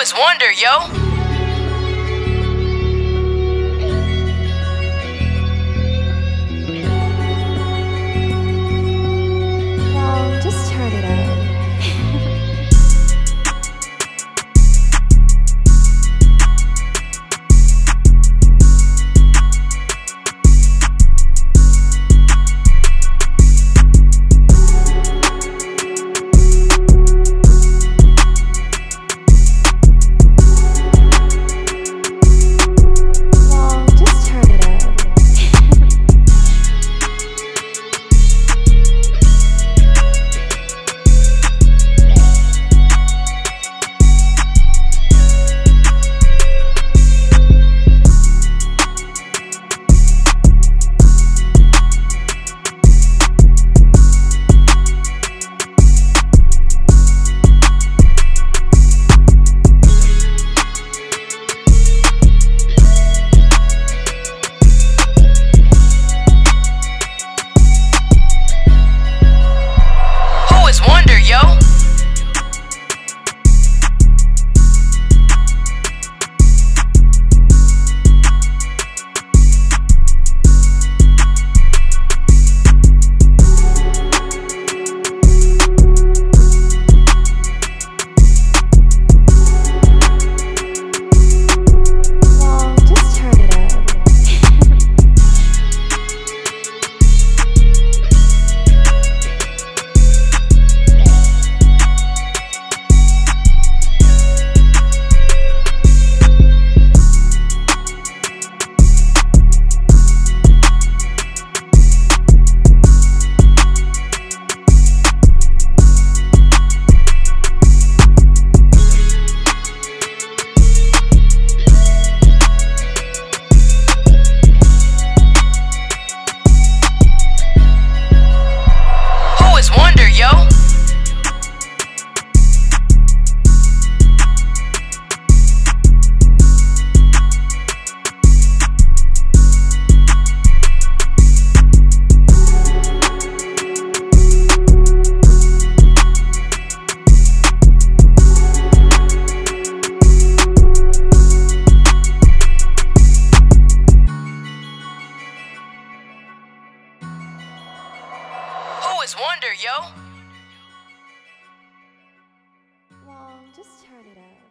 is Wonder, yo? Wonder, yo! Just turn it up.